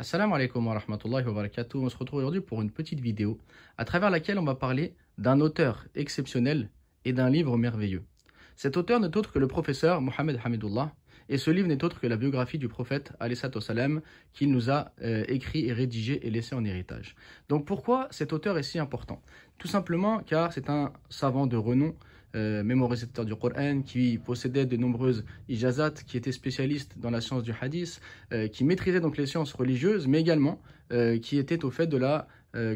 Assalamu alaikum wa rahmatullahi wa barakatuh. On se retrouve aujourd'hui pour une petite vidéo à travers laquelle on va parler d'un auteur exceptionnel et d'un livre merveilleux. Cet auteur n'est autre que le professeur Mohamed Hamidullah et ce livre n'est autre que la biographie du prophète salam qu'il nous a euh, écrit et rédigé et laissé en héritage. Donc pourquoi cet auteur est si important? Tout simplement car c'est un savant de renom euh, mémorisateur du Coran, qui possédait de nombreuses ijazat, qui était spécialiste dans la science du hadith, euh, qui maîtrisait donc les sciences religieuses, mais également euh, qui était au fait de la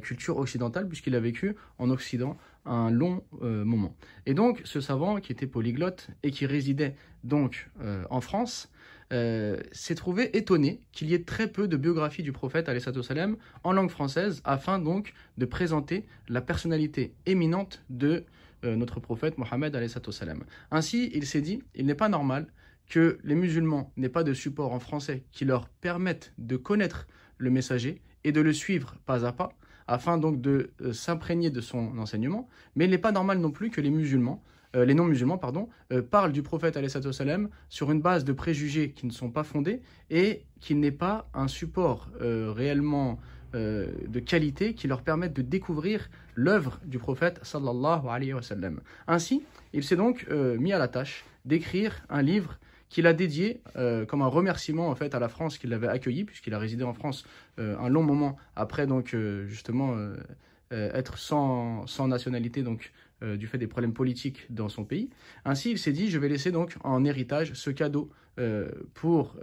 culture occidentale, puisqu'il a vécu en Occident un long moment. Et donc, ce savant, qui était polyglotte et qui résidait donc en France, s'est trouvé étonné qu'il y ait très peu de biographies du prophète salam en langue française afin donc de présenter la personnalité éminente de euh, notre prophète Mohammed salam. Ainsi, il s'est dit, il n'est pas normal que les musulmans n'aient pas de support en français qui leur permette de connaître le messager et de le suivre pas à pas, afin donc de euh, s'imprégner de son enseignement, mais il n'est pas normal non plus que les musulmans, euh, les non-musulmans, pardon, parlent du prophète salam sur une base de préjugés qui ne sont pas fondés et qu'il n'est pas un support réellement euh, de qualité qui leur permettent de découvrir l'œuvre du prophète sallallahu alayhi wa sallam. Ainsi, il s'est donc euh, mis à la tâche d'écrire un livre qu'il a dédié euh, comme un remerciement en fait à la France qui l'avait accueilli puisqu'il a résidé en France un long moment après donc justement être sans, nationalité donc du fait des problèmes politiques dans son pays. Ainsi, il s'est dit je vais laisser donc en héritage ce cadeau pour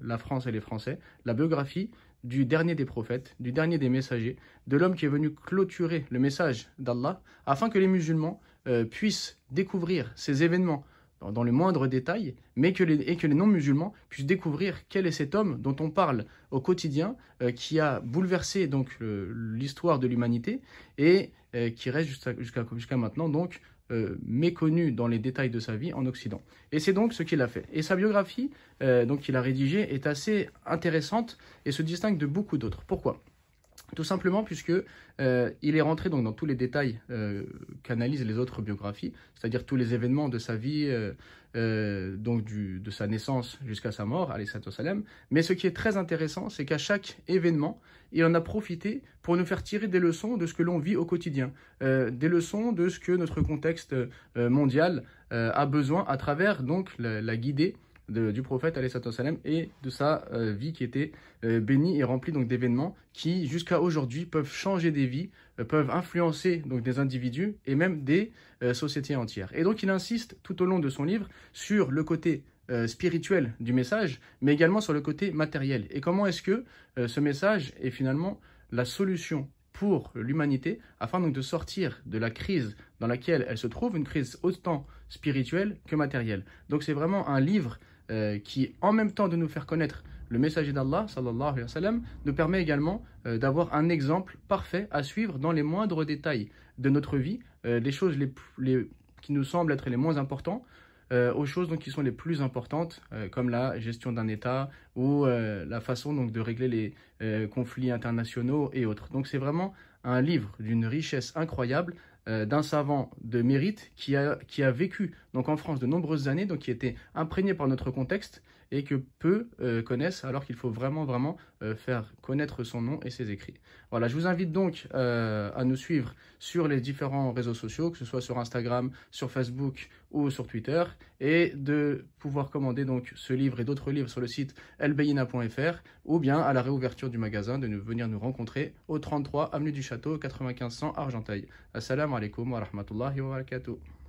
la France et les Français, la biographie du dernier des prophètes, du dernier des messagers, de l'homme qui est venu clôturer le message d'Allah, afin que les musulmans euh, puissent découvrir ces événements dans, le moindre détail, mais que les, et que les non-musulmans puissent découvrir quel est cet homme dont on parle au quotidien, euh, qui a bouleversé donc l'histoire de l'humanité et euh, qui reste jusqu'à maintenant donc euh, méconnu dans les détails de sa vie en Occident. Et c'est donc ce qu'il a fait. Et sa biographie, euh, donc qu'il a rédigée, est assez intéressante et se distingue de beaucoup d'autres. Pourquoi? Tout simplement puisque euh, il est rentré donc dans tous les détails euh, qu'analysent les autres biographies, c'est-à-dire tous les événements de sa vie, euh, donc du, de sa naissance jusqu'à sa mort, salam. Mais ce qui est très intéressant, c'est qu'à chaque événement, il en a profité pour nous faire tirer des leçons de ce que l'on vit au quotidien, des leçons de ce que notre contexte mondial a besoin à travers donc la, la guidée du prophète et de sa euh, vie qui était euh, bénie et remplie donc d'événements qui jusqu'à aujourd'hui peuvent changer des vies, euh, peuvent influencer donc des individus et même des sociétés entières. Et donc il insiste tout au long de son livre sur le côté spirituel du message, mais également sur le côté matériel. Et comment est-ce que ce message est finalement la solution pour l'humanité afin donc de sortir de la crise dans laquelle elle se trouve, une crise autant spirituelle que matérielle. Donc c'est vraiment un livre euh, qui, en même temps de nous faire connaître le messager d'Allah, nous permet également euh, d'avoir un exemple parfait à suivre dans les moindres détails de notre vie, euh, les choses qui nous semblent être les moins importants, aux choses donc, qui sont les plus importantes, comme la gestion d'un État ou la façon donc, de régler les conflits internationaux et autres. Donc c'est vraiment un livre d'une richesse incroyable, euh, d'un savant de mérite qui a, vécu donc en France de nombreuses années, donc qui était imprégné par notre contexte et que peu euh, connaissent alors qu'il faut vraiment vraiment euh, faire connaître son nom et ses écrits. Voilà, je vous invite donc à nous suivre sur les différents réseaux sociaux, que ce soit sur Instagram, sur Facebook ou sur Twitter, et de pouvoir commander donc ce livre et d'autres livres sur le site elbayina.fr ou bien à la réouverture du magasin de nous, venir nous rencontrer au 33 avenue du Château 9500 Argenteuil. Assalamu alaikum wa rahmatullahi wa barakatuh.